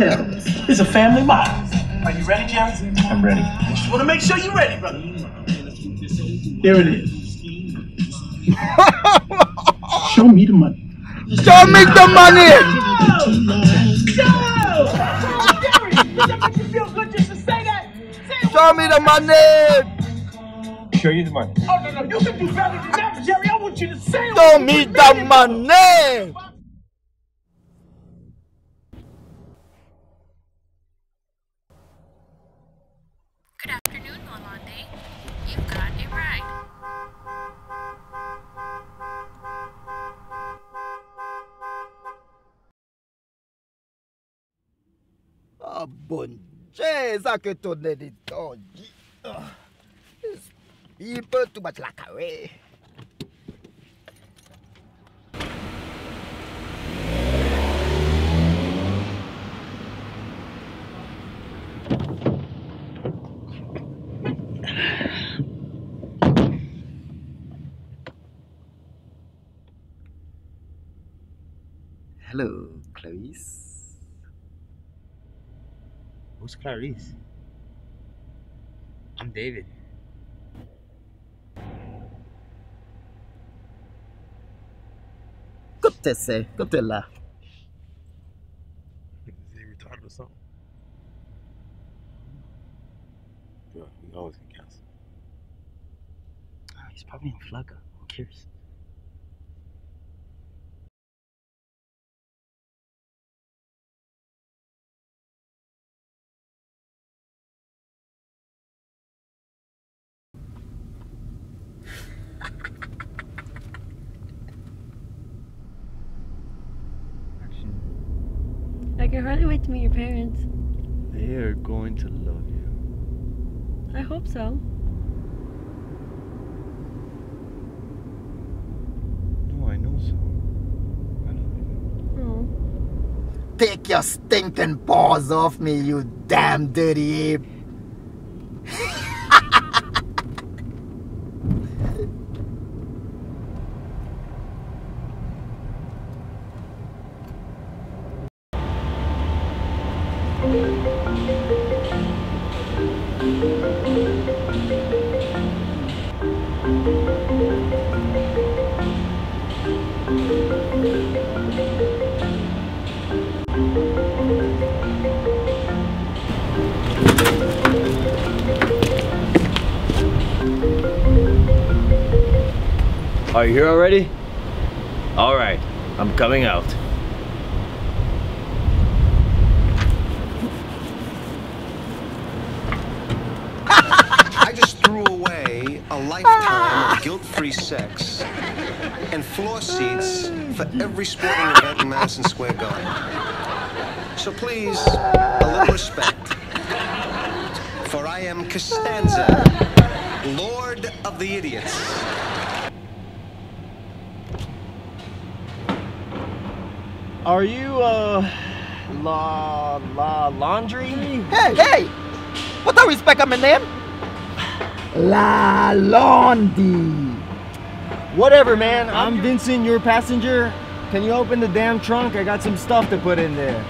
hotels. It's a family motto. Are you ready, Johnson? I'm ready. I just want to make sure you're ready, brother. Here it is. Show me the money. Show me the money! Show me the money! Show you the money. Oh, no, no, you can do better than that, Jerry. I want you to say. Show me the money! Good afternoon, Lalonde. You've got a ride. Abonche, que tu dedito. People too much like away. Hello, Clarice. Who's Clarice? I'm David. Good to say, good to laugh. Is he retarded or something? Yeah, we always get canceled. Ah, he's probably in Flagga. Who cares? I can hardly wait to meet your parents. They are going to love you. I hope so. No, I know so. I love you. Oh. Take your stinking paws off me, you damn dirty ape. Are you here already? All right, I'm coming out. I just threw away a lifetime of guilt-free sex and floor seats for every sporting event in Madison Square Garden. So please, a little respect. For I am Costanza, Lord of the Idiots. Are you, uh, La La Laundry? Hey, hey! What the respect on my name? La Londi. Whatever, man. I'm Vincent, your passenger. Can you open the damn trunk? I got some stuff to put in there.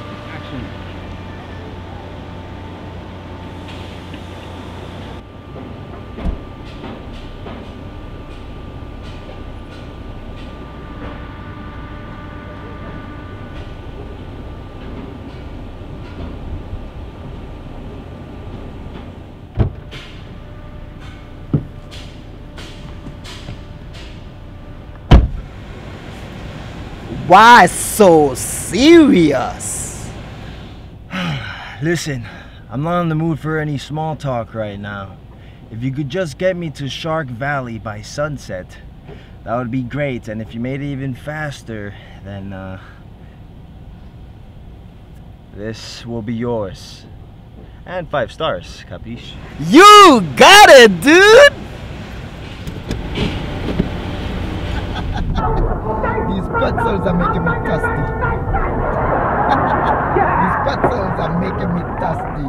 Why so serious? Listen, I'm not in the mood for any small talk right now. If you could just get me to Shark Valley by sunset, that would be great. And if you made it even faster, then uh, this will be yours. And five stars, capiche? You got it, dude! pretzels are making me thirsty. These pretzels are making me thirsty.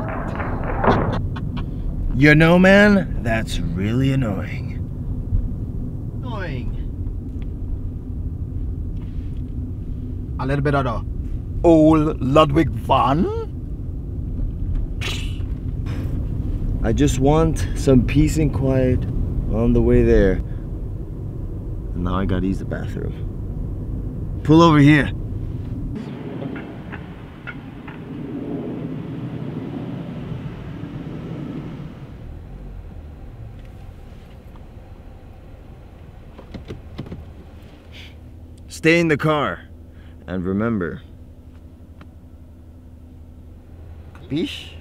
you know, man, that's really annoying. Annoying. A little bit of the old Ludwig van. I just want some peace and quiet on the way there. And now I gotta use the bathroom. Pull over here. Stay in the car. And remember. Capiche?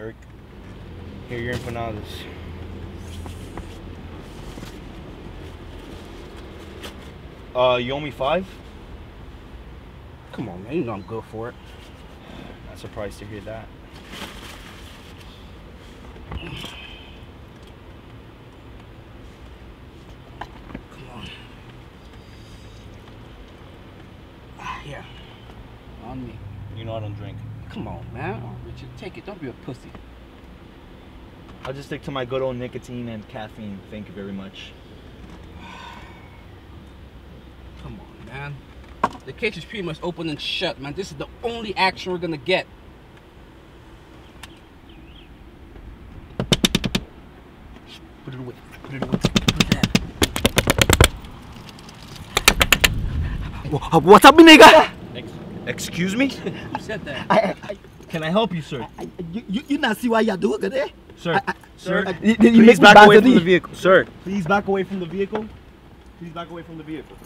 Eric, here are your empanadas. Uh, you owe me five? Come on, man. You know I'm good for it. Not surprised to hear that. Come on. Ah, Here. On me. You know I don't drink. Come on, man. Oh, Richard, take it. Don't be a pussy. I'll just stick to my good old nicotine and caffeine. Thank you very much. Come on, man. The case is pretty much open and shut, man. This is the only action we're gonna get. Put it away. Put it away. Put it Wha- What's up, nigga? Excuse me? Who said that? I, I, Can I help you, sir? I, you, you, you not see why you do, good eh? Sir, sir, I- you- you please make back away from the thee. vehicle. Sir, please back away from the vehicle. Please back away from the vehicle.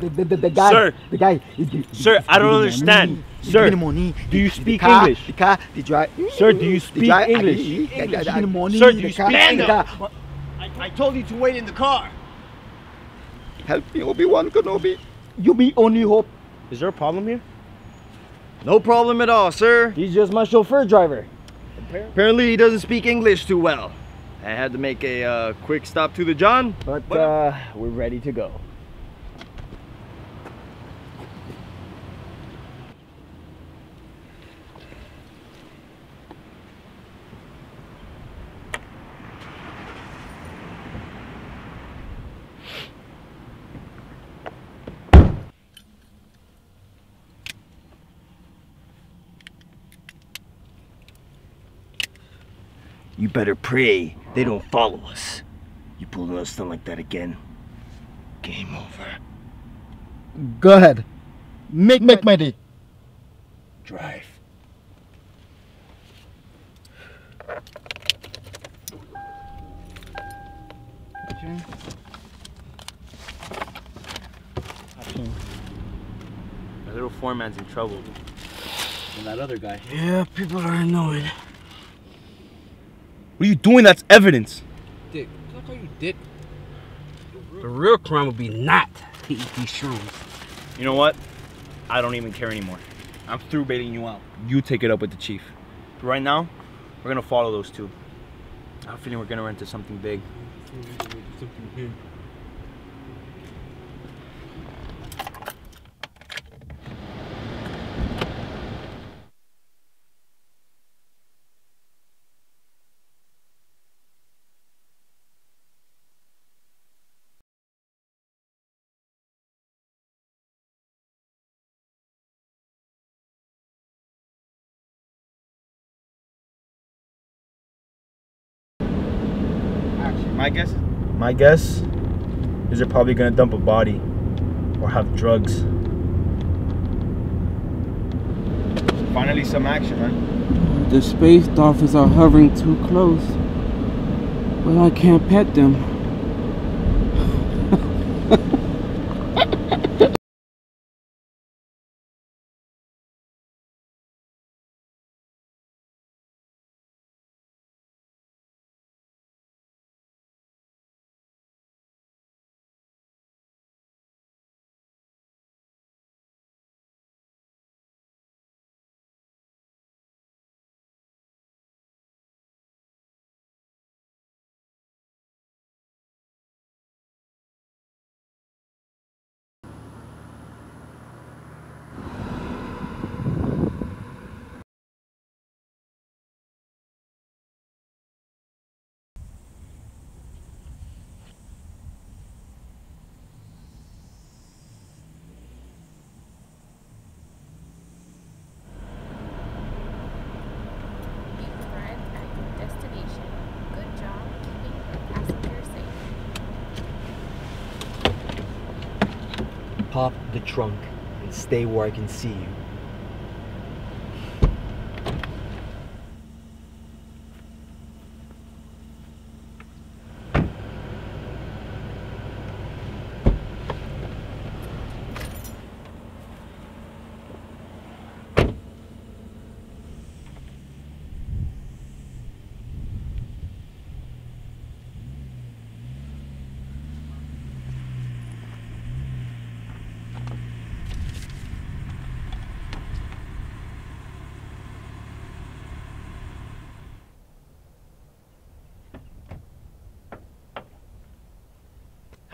The, the, the, the guy, Sir. the guy. he- he- Sir, he I don't give me understand. Sir, give me the money. do you speak the car, English? The car, the drive. Sir, do you speak English? English. The money. Sir, do you car, speak English? I, I told you to wait in the car. Help me, Obi-Wan Kenobi. You be only hope. Is there a problem here? No problem at all, sir. He's just my chauffeur driver. Apparently, he doesn't speak English too well. I had to make a uh, quick stop to the John. But uh, we're ready to go. You better pray they don't follow us. You pull another stunt like that again, game over. Go ahead. Make, make my day. Drive. My little foreman's in trouble. And that other guy. Yeah, people are annoyed. What are you doing? That's evidence. Dick, did I call you Dick? The real crime would be not to eat these shrooms. You know what? I don't even care anymore. I'm through baiting you out. You take it up with the chief. But right now, we're gonna follow those two. I have a feeling we're gonna run into something big. Something big. My guess? My guess is they're probably gonna dump a body or have drugs. Finally, some action, man. The space dolphins are hovering too close. But I can't pet them. Pop the trunk and stay where I can see you.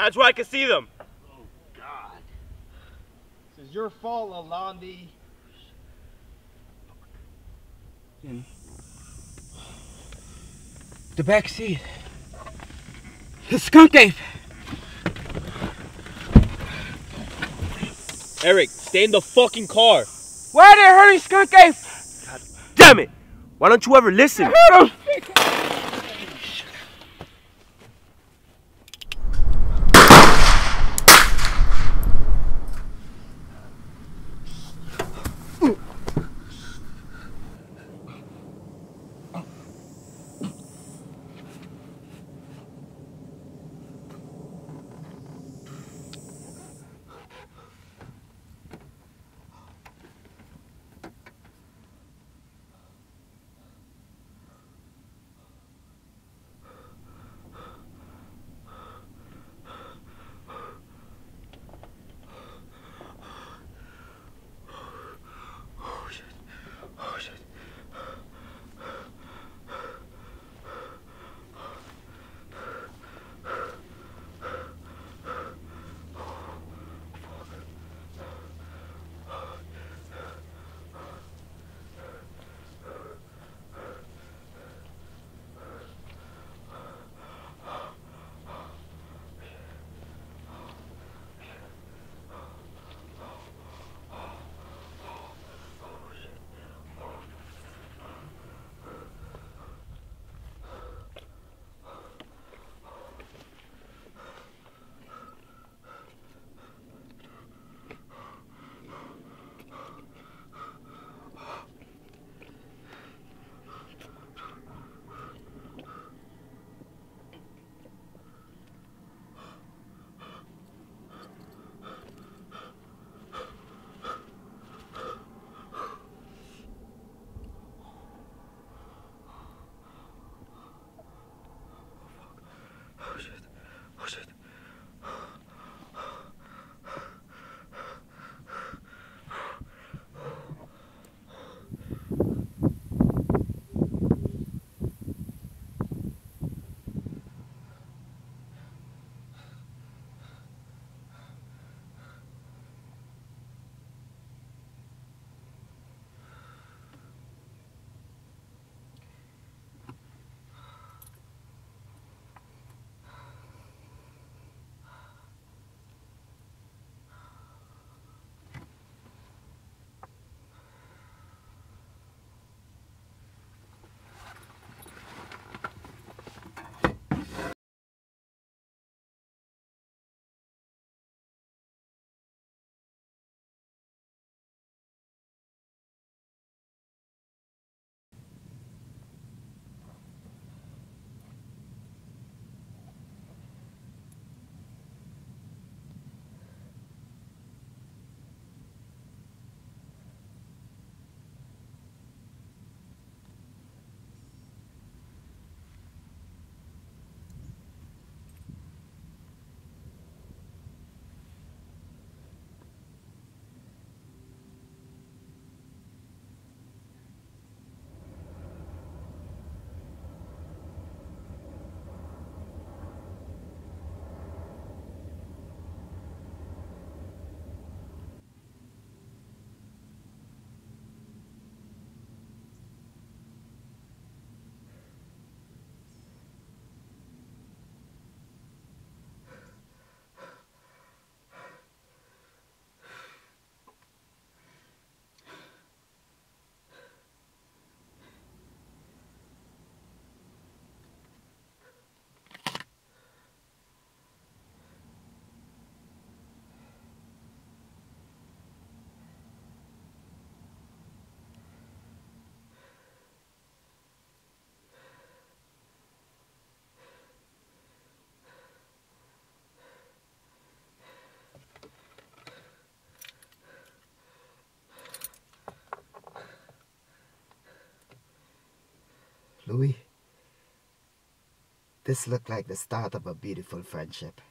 That's where I can see them. Oh, this is your fault, Lalandi. The back seat. The skunk ape. Eric, stay in the fucking car. Why are they hurting skunk ape? Damn it! Why don't you ever listen? This looked like the start of a beautiful friendship.